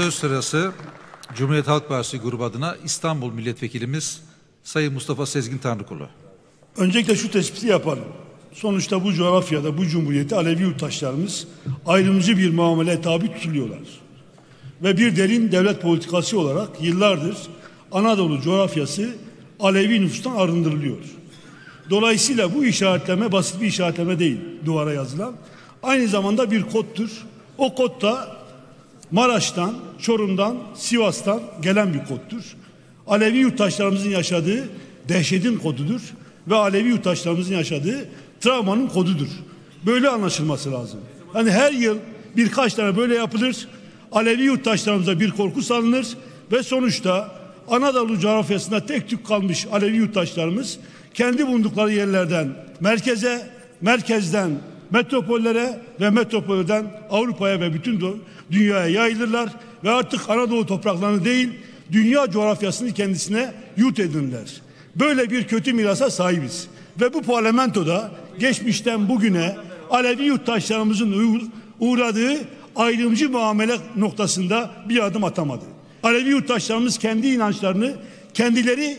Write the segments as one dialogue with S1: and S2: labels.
S1: Söz sırası Cumhuriyet Halk Partisi grubu adına İstanbul Milletvekilimiz Sayın Mustafa Sezgin Tanrıkulu.
S2: Öncelikle şu tespiti yapalım. Sonuçta bu coğrafyada, bu cumhuriyette Alevi yurttaşlarımız ayrımcı bir muamele tabi tutuluyorlar. Ve bir derin devlet politikası olarak yıllardır Anadolu coğrafyası Alevi nüfustan arındırılıyor. Dolayısıyla bu işaretleme basit bir işaretleme değil duvara yazılan. Aynı zamanda bir kodtur. O kod da Maraş'tan, Çorum'dan, Sivas'tan gelen bir koddur. Alevi yurttaşlarımızın yaşadığı dehşetin kodudur ve Alevi yurttaşlarımızın yaşadığı travmanın kodudur. Böyle anlaşılması lazım. Hani her yıl birkaç tane böyle yapılır. Alevi yurttaşlarımıza bir korku salınır ve sonuçta Anadolu coğrafyasında tek tük kalmış Alevi yurttaşlarımız kendi bulundukları yerlerden merkeze, merkezden metropollere ve metropolden Avrupa'ya ve bütün dünyaya yayılırlar ve artık Anadolu topraklarını değil dünya coğrafyasını kendisine yurt edinirler. Böyle bir kötü mirasa sahibiz. Ve bu parlamentoda geçmişten bugüne Alevi yurttaşlarımızın uğradığı ayrımcı muamele noktasında bir adım atamadı. Alevi yurttaşlarımız kendi inançlarını kendileri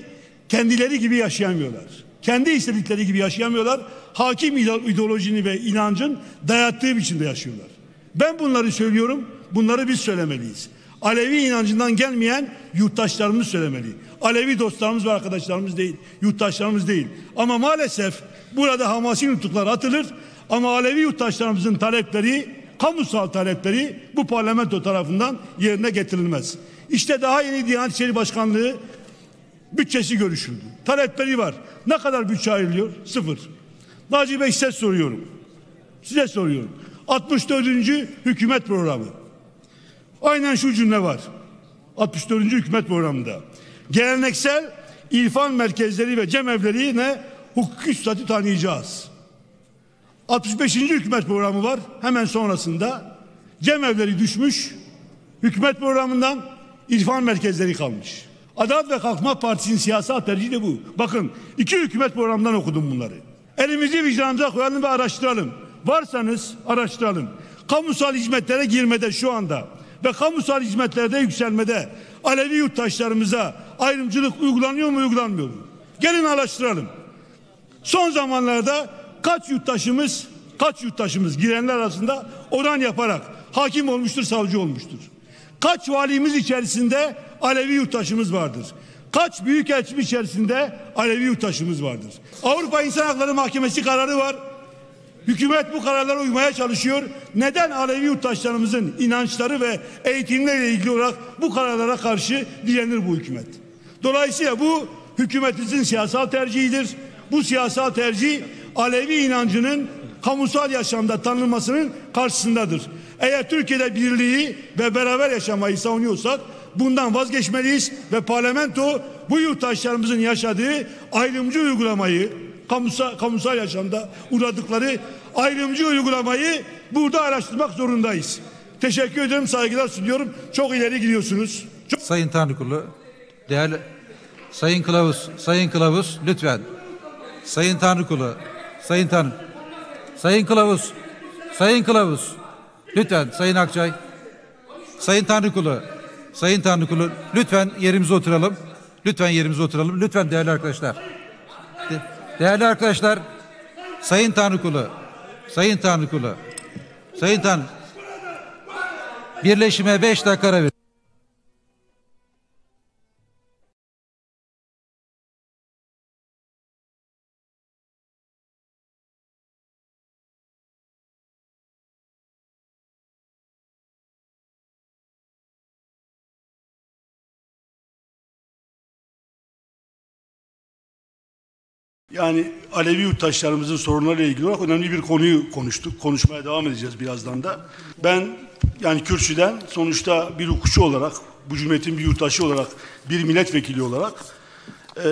S2: kendileri gibi yaşayamıyorlar. Kendi istedikleri gibi yaşayamıyorlar. Hakim ideolojini ve inancın dayattığı biçimde yaşıyorlar. Ben bunları söylüyorum. Bunları biz söylemeliyiz. Alevi inancından gelmeyen yurttaşlarımız söylemeli. Alevi dostlarımız ve arkadaşlarımız değil, yurttaşlarımız değil. Ama maalesef burada hamasi nutuklar atılır ama Alevi yurttaşlarımızın talepleri, kamusal talepleri bu parlamento tarafından yerine getirilmez. İşte daha yeni Diyanet İşleri Başkanlığı bütçesi görüşüldü. Talepleri var. Ne kadar bütçe ayrılıyor? Sıfır. Naci Bey size soruyorum. Size soruyorum. 64. hükümet programı. Aynen şu cümle var. 64. hükümet programında. Geleneksel irfan merkezleri ve cemevlerine hukuki statü tanıyacağız. 65. hükümet programı var. Hemen sonrasında cemevleri düşmüş. Hükümet programından irfan merkezleri kalmış. Adalet ve Kalkınma Partisi'nin siyasal tercihi de bu. Bakın iki hükümet programından okudum bunları. Elimizi vicdanımıza koyalım ve araştıralım. Varsanız araştıralım. Kamusal hizmetlere girmede şu anda ve kamusal hizmetlerde yükselmede Alevi yurttaşlarımıza ayrımcılık uygulanıyor mu uygulanmıyor mu? Gelin araştıralım. Son zamanlarda kaç yurttaşımız kaç yurttaşımız girenler arasında oran yaparak hakim olmuştur, savcı olmuştur. Kaç valimiz içerisinde Alevi yurttaşımız vardır. Kaç büyükelçi içerisinde Alevi yurttaşımız vardır. Avrupa İnsan Hakları Mahkemesi kararı var. Hükümet bu kararlara uymaya çalışıyor. Neden Alevi yurttaşlarımızın inançları ve eğitimleriyle ilgili olarak bu kararlara karşı direnir bu hükümet? Dolayısıyla bu hükümetimizin siyasal tercihidir. Bu siyasal tercih Alevi inancının kamusal yaşamda tanınmasının karşısındadır. Eğer Türkiye'de birliği ve beraber yaşamayı savunuyorsak bundan vazgeçmeliyiz ve parlamento bu yurttaşlarımızın yaşadığı ayrımcı uygulamayı kamusal, kamusal yaşamda uğradıkları ayrımcı uygulamayı burada araştırmak zorundayız. Teşekkür ederim, saygılar sunuyorum. Çok ileri gidiyorsunuz. Çok...
S1: Sayın Tanrıkulu, değerli Sayın Kılavuz, Sayın Kılavuz lütfen. Sayın Tanrıkulu, Sayın Tanrı, Sayın Kılavuz, Sayın Kılavuz, lütfen Sayın Akçay, Sayın Tanrıkulu, Sayın Tanrıkulu, lütfen yerimize oturalım. Lütfen yerimize oturalım. Lütfen değerli arkadaşlar. De değerli arkadaşlar, Sayın Tanrıkulu, Sayın Tanrıkulu, Sayın Tanrı, birleşime beş dakika ara verin.
S2: Yani Alevi yurttaşlarımızın sorunlarıyla ilgili olarak önemli bir konuyu konuştuk. Konuşmaya devam edeceğiz birazdan da. Ben yani kürsüden sonuçta bir hukukçu olarak, bu cumhuriyetin bir yurttaşı olarak, bir milletvekili olarak e,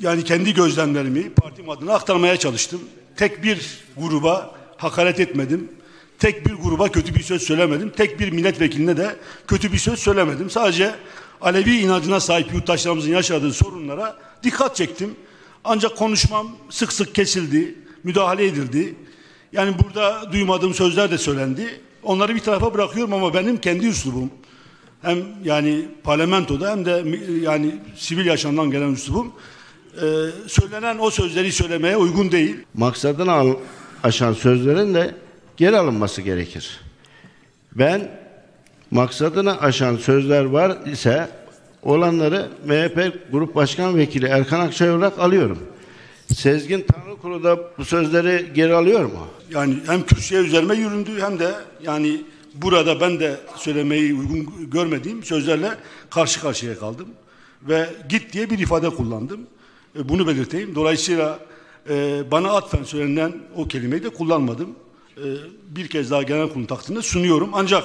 S2: yani kendi gözlemlerimi partim adına aktarmaya çalıştım. Tek bir gruba hakaret etmedim. Tek bir gruba kötü bir söz söylemedim. Tek bir milletvekiline de kötü bir söz söylemedim. Sadece Alevi inancına sahip yurttaşlarımızın yaşadığı sorunlara dikkat çektim. Ancak konuşmam sık sık kesildi, müdahale edildi. Yani burada duymadığım sözler de söylendi. Onları bir tarafa bırakıyorum ama benim kendi üslubum, Hem yani parlamentoda hem de yani sivil yaşamdan gelen üslubum e, söylenen o sözleri söylemeye uygun değil.
S3: maksadını aşan sözlerin de geri alınması gerekir. Ben maksadını aşan sözler var ise olanları MHP Grup Başkan Vekili Erkan Akçay olarak alıyorum. Sezgin Tanrıkulu da bu sözleri geri alıyor mu?
S2: Yani hem kürsüye üzerime yüründü hem de yani burada ben de söylemeyi uygun görmediğim sözlerle karşı karşıya kaldım. Ve git diye bir ifade kullandım. E, Bunu belirteyim. Dolayısıyla e, bana atfen söylenen o kelimeyi de kullanmadım. E, bir kez daha genel kurulu takdirinde sunuyorum. Ancak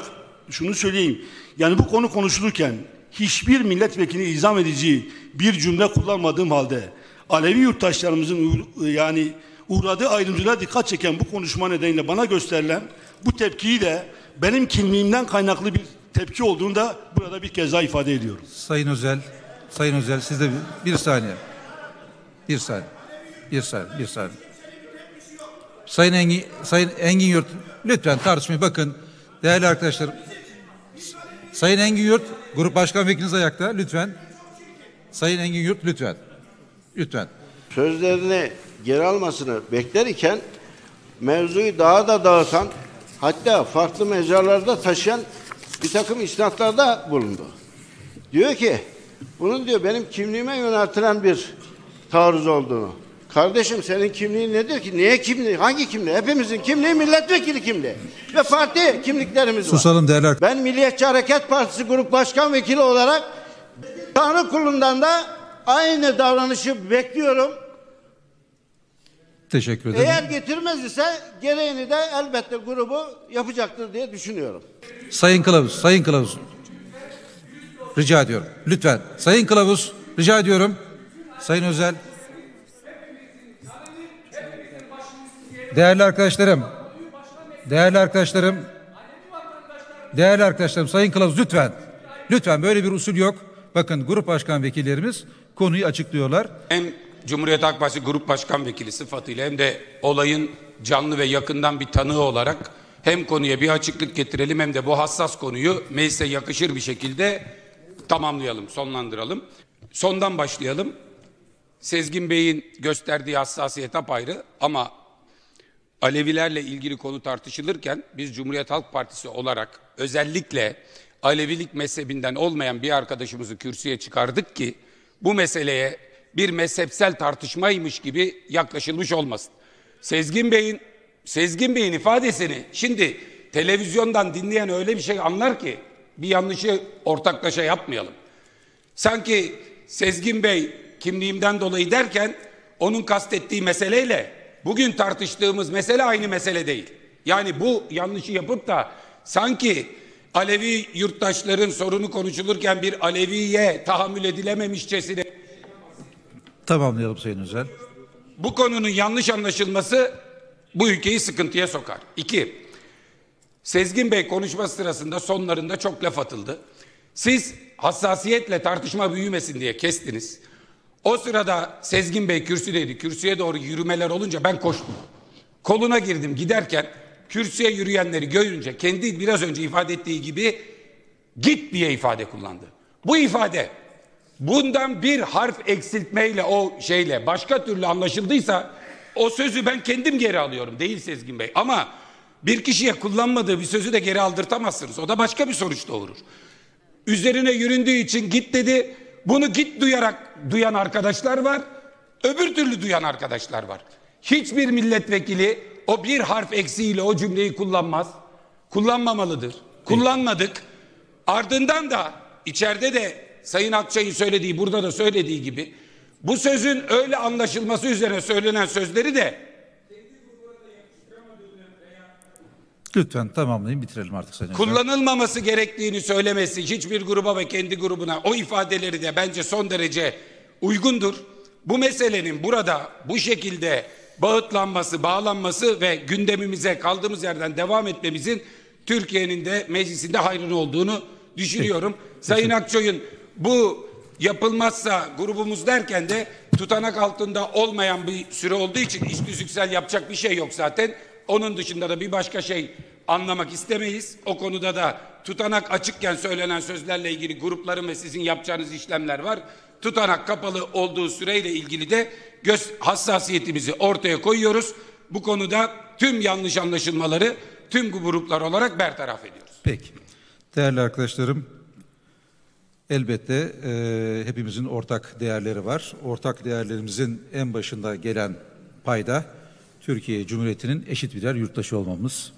S2: şunu söyleyeyim. Yani bu konu konuşulurken hiçbir milletvekili izam edici bir cümle kullanmadığım halde Alevi yurttaşlarımızın yani uğradığı ayrımcılığa dikkat çeken bu konuşma nedeniyle bana gösterilen bu tepkiyi de benim kimliğimden kaynaklı bir tepki olduğunu da burada bir kez daha ifade ediyorum.
S1: Sayın Özel, Sayın Özel siz de bir, bir saniye. Bir saniye. Bir saniye, bir saniye. Sayın Engin, Sayın Engin Yurt, lütfen tartışmayı bakın. Değerli arkadaşlar, Sayın Engin Yurt, Grup Başkan Vekiliniz ayakta, lütfen. Sayın Engin Yurt, lütfen. Lütfen.
S3: Sözlerini geri almasını bekler iken mevzuyu daha da dağıtan hatta farklı mecralarda taşıyan bir takım isnatlarda bulundu. Diyor ki bunun diyor benim kimliğime yöneltilen bir taarruz olduğunu. Kardeşim senin kimliğin nedir ki? Niye kimliği? Hangi kimliği? Hepimizin kimliği milletvekili kimliği. Ve parti kimliklerimiz var.
S1: Susalım arkadaşlar.
S3: Ben Milliyetçi Hareket Partisi Grup Başkan Vekili olarak Tanrı kulundan da aynı davranışı bekliyorum.
S1: Teşekkür ederim.
S3: Eğer getirmez ise gereğini de elbette grubu yapacaktır diye düşünüyorum.
S1: Sayın Kılavuz, Sayın Kılavuz. Rica ediyorum. Lütfen. Sayın Kılavuz, rica ediyorum. Sayın Özel. Değerli arkadaşlarım. Değerli arkadaşlarım. Değerli arkadaşlarım, Sayın Kılavuz lütfen. Lütfen böyle bir usul yok. Bakın grup başkan vekillerimiz konuyu açıklıyorlar.
S4: hem Cumhuriyet Halk Partisi Grup Başkan Vekili sıfatıyla hem de olayın canlı ve yakından bir tanığı olarak hem konuya bir açıklık getirelim hem de bu hassas konuyu meclise yakışır bir şekilde tamamlayalım, sonlandıralım. Sondan başlayalım. Sezgin Bey'in gösterdiği hassasiyet apayrı ama Alevilerle ilgili konu tartışılırken biz Cumhuriyet Halk Partisi olarak özellikle Alevilik mezhebinden olmayan bir arkadaşımızı kürsüye çıkardık ki bu meseleye bir mezhepsel tartışmaymış gibi yaklaşılmış olmasın. Sezgin Bey'in Sezgin Bey'in ifadesini şimdi televizyondan dinleyen öyle bir şey anlar ki bir yanlışı ortaklaşa yapmayalım. Sanki Sezgin Bey kimliğimden dolayı derken onun kastettiği meseleyle bugün tartıştığımız mesele aynı mesele değil. Yani bu yanlışı yapıp da sanki Alevi yurttaşların sorunu konuşulurken bir Aleviye tahammül edilememişçesine
S1: Tamamlayalım Sayın Özel.
S4: bu konunun yanlış anlaşılması bu ülkeyi sıkıntıya sokar. İki, Sezgin Bey konuşma sırasında sonlarında çok laf atıldı. Siz hassasiyetle tartışma büyümesin diye kestiniz. O sırada Sezgin Bey kürsüdeydi. Kürsüye doğru yürümeler olunca ben koştum. Koluna girdim giderken kürsüye yürüyenleri görünce kendi biraz önce ifade ettiği gibi git diye ifade kullandı. Bu ifade bundan bir harf eksiltmeyle o şeyle başka türlü anlaşıldıysa o sözü ben kendim geri alıyorum değil Sezgin Bey. Ama bir kişiye kullanmadığı bir sözü de geri aldırtamazsınız. O da başka bir sonuç doğurur. Üzerine yüründüğü için git dedi. Bunu git duyarak duyan arkadaşlar var. Öbür türlü duyan arkadaşlar var. Hiçbir milletvekili o bir harf eksiğiyle o cümleyi kullanmaz. Kullanmamalıdır. Kullanmadık. Ardından da içeride de Sayın Akçay'ın söylediği burada da söylediği gibi bu sözün öyle anlaşılması üzerine söylenen sözleri de
S1: Lütfen tamamlayın bitirelim artık Sayın
S4: kullanılmaması gerektiğini söylemesi hiçbir gruba ve kendi grubuna o ifadeleri de bence son derece uygundur. Bu meselenin burada bu şekilde bağıtlanması, bağlanması ve gündemimize kaldığımız yerden devam etmemizin Türkiye'nin de meclisinde hayrını olduğunu düşünüyorum. Sayın Akçoy'un bu yapılmazsa grubumuz derken de tutanak altında olmayan bir süre olduğu için iş düzüksel yapacak bir şey yok zaten. Onun dışında da bir başka şey anlamak istemeyiz. O konuda da tutanak açıkken söylenen sözlerle ilgili grupların ve sizin yapacağınız işlemler var. Tutanak kapalı olduğu süreyle ilgili de göz hassasiyetimizi ortaya koyuyoruz. Bu konuda tüm yanlış anlaşılmaları tüm gruplar olarak bertaraf ediyoruz.
S1: Peki. Değerli arkadaşlarım, elbette e, hepimizin ortak değerleri var. Ortak değerlerimizin en başında gelen payda Türkiye Cumhuriyeti'nin eşit birer yurttaşı olmamız.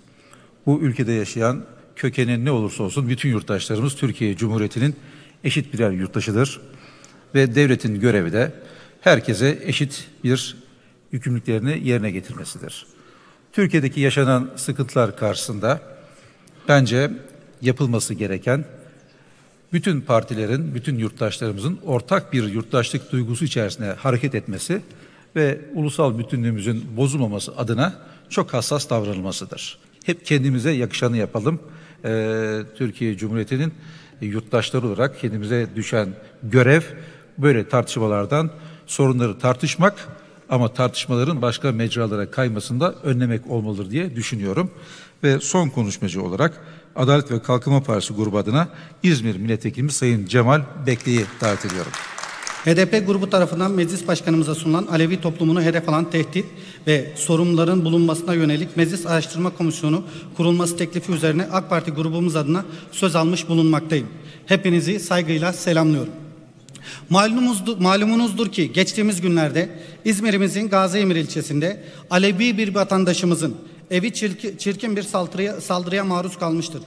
S1: Bu ülkede yaşayan kökenin ne olursa olsun bütün yurttaşlarımız Türkiye Cumhuriyeti'nin eşit birer yurttaşıdır. Ve devletin görevi de herkese eşit bir yükümlülüklerini yerine getirmesidir. Türkiye'deki yaşanan sıkıntılar karşısında bence yapılması gereken bütün partilerin, bütün yurttaşlarımızın ortak bir yurttaşlık duygusu içerisinde hareket etmesi ve ulusal bütünlüğümüzün bozulmaması adına çok hassas davranılmasıdır. Hep kendimize yakışanı yapalım. Ee, Türkiye Cumhuriyeti'nin yurttaşları olarak kendimize düşen görev böyle tartışmalardan sorunları tartışmak ama tartışmaların başka mecralara kaymasında önlemek olmalıdır diye düşünüyorum. Ve son konuşmacı olarak Adalet ve Kalkınma Partisi grubu adına İzmir Milletvekilimiz Sayın Cemal Bekli'yi davet ediyorum.
S5: HDP grubu tarafından meclis başkanımıza sunulan Alevi toplumunu hedef alan tehdit ve sorunların bulunmasına yönelik Meclis Araştırma Komisyonu kurulması teklifi üzerine AK Parti grubumuz adına söz almış bulunmaktayım. Hepinizi saygıyla selamlıyorum. Malumunuzdur, malumunuzdur ki geçtiğimiz günlerde İzmir'imizin Gaziemir ilçesinde Alevi bir vatandaşımızın evi çirki, çirkin bir saldırıya, saldırıya maruz kalmıştır.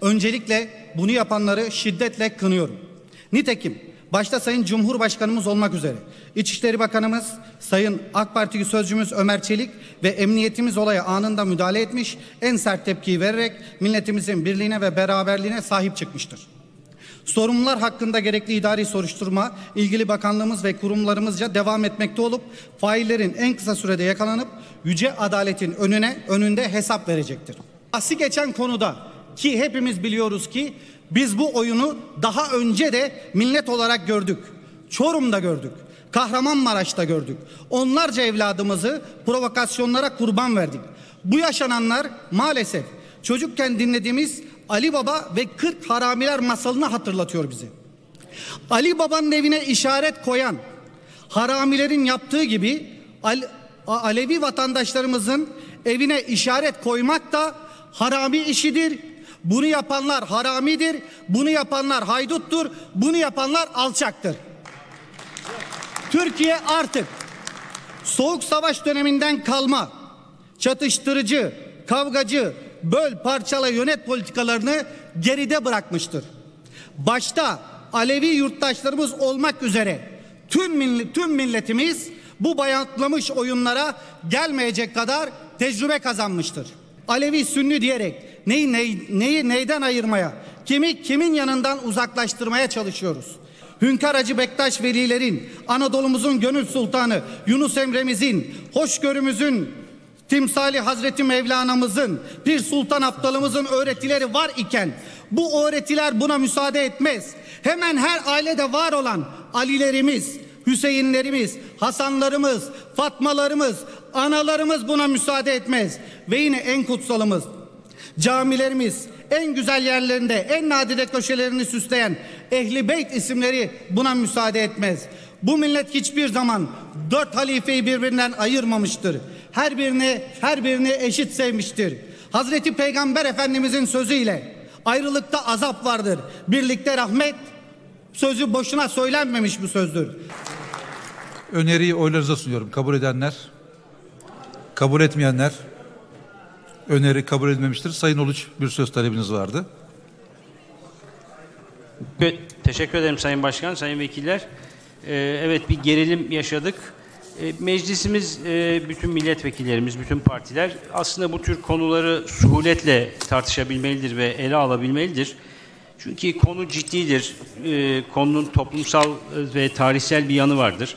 S5: Öncelikle bunu yapanları şiddetle kınıyorum. Nitekim başta Sayın Cumhurbaşkanımız olmak üzere İçişleri Bakanımız, Sayın AK Parti Sözcümüz Ömer Çelik ve emniyetimiz olaya anında müdahale etmiş, en sert tepkiyi vererek milletimizin birliğine ve beraberliğine sahip çıkmıştır. Sorumlular hakkında gerekli idari soruşturma ilgili bakanlığımız ve kurumlarımızca devam etmekte olup faillerin en kısa sürede yakalanıp yüce adaletin önüne önünde hesap verecektir. Asi geçen konuda ki hepimiz biliyoruz ki biz bu oyunu daha önce de millet olarak gördük. Çorum'da gördük. Kahramanmaraş'ta gördük. Onlarca evladımızı provokasyonlara kurban verdik. Bu yaşananlar maalesef çocukken dinlediğimiz Ali Baba ve 40 haramiler masalını hatırlatıyor bize. Ali Baba'nın evine işaret koyan haramilerin yaptığı gibi Alevi vatandaşlarımızın evine işaret koymak da harami işidir. Bunu yapanlar haramidir. Bunu yapanlar hayduttur. Bunu yapanlar alçaktır. Türkiye artık Soğuk Savaş döneminden kalma çatıştırıcı, kavgacı, böl parçala yönet politikalarını geride bırakmıştır. Başta Alevi yurttaşlarımız olmak üzere tüm millet, tüm milletimiz bu bayatlamış oyunlara gelmeyecek kadar tecrübe kazanmıştır. Alevi Sünni diyerek neyi, neyi, neyi neyden ayırmaya, kimi kimin yanından uzaklaştırmaya çalışıyoruz. Hünkar Hacı Bektaş velilerin, Anadolu'muzun gönül sultanı Yunus Emre'mizin, hoşgörümüzün timsali Hazreti Mevlana'mızın, Pir Sultan Abdal'ımızın öğretileri var iken bu öğretiler buna müsaade etmez. Hemen her ailede var olan Alilerimiz, Hüseyinlerimiz, Hasanlarımız, Fatmalarımız, analarımız buna müsaade etmez. Ve yine en kutsalımız, camilerimiz, en güzel yerlerinde, en nadide köşelerini süsleyen Ehli Beyt isimleri buna müsaade etmez. Bu millet hiçbir zaman dört halifeyi birbirinden ayırmamıştır. Her birini, her birini eşit sevmiştir. Hazreti Peygamber Efendimizin sözüyle ayrılıkta azap vardır. Birlikte rahmet sözü boşuna söylenmemiş bu sözdür.
S1: Öneriyi oylarınıza sunuyorum. Kabul edenler, kabul etmeyenler öneri kabul edilmemiştir. Sayın Uluç bir söz talebiniz vardı.
S6: Teşekkür ederim Sayın Başkan, Sayın Vekiller. Ee, evet bir gerilim yaşadık. Ee, meclisimiz, e, bütün milletvekillerimiz, bütün partiler aslında bu tür konuları suhuletle tartışabilmelidir ve ele alabilmelidir. Çünkü konu ciddidir. Ee, konunun toplumsal ve tarihsel bir yanı vardır.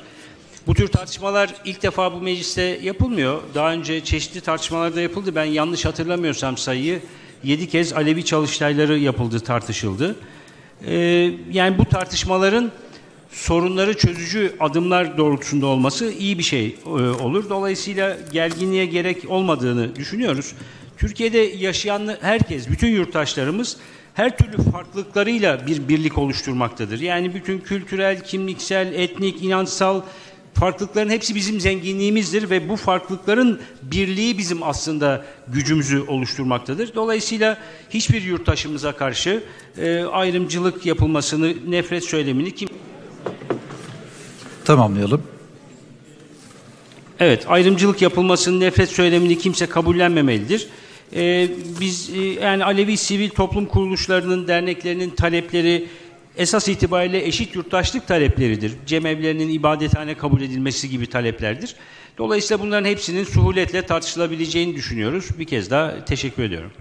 S6: Bu tür tartışmalar ilk defa bu mecliste yapılmıyor. Daha önce çeşitli tartışmalarda yapıldı. Ben yanlış hatırlamıyorsam sayıyı yedi kez Alevi çalıştayları yapıldı, tartışıldı. Yani bu tartışmaların sorunları çözücü adımlar doğrultusunda olması iyi bir şey e, olur. Dolayısıyla gerginliğe gerek olmadığını düşünüyoruz. Türkiye'de yaşayan herkes, bütün yurttaşlarımız her türlü farklılıklarıyla bir birlik oluşturmaktadır. Yani bütün kültürel, kimliksel, etnik, inançsal farklılıkların hepsi bizim zenginliğimizdir ve bu farklılıkların birliği bizim aslında gücümüzü oluşturmaktadır. Dolayısıyla hiçbir yurttaşımıza karşı e, ayrımcılık yapılmasını, nefret söylemini kim
S1: Tamamlayalım.
S6: Evet, ayrımcılık yapılmasının nefret söylemini kimse kabullenmemelidir. Ee, biz e, yani Alevi sivil toplum kuruluşlarının, derneklerinin talepleri esas itibariyle eşit yurttaşlık talepleridir. Cemevlerinin ibadethane kabul edilmesi gibi taleplerdir. Dolayısıyla bunların hepsinin suhuletle tartışılabileceğini düşünüyoruz. Bir kez daha teşekkür ediyorum.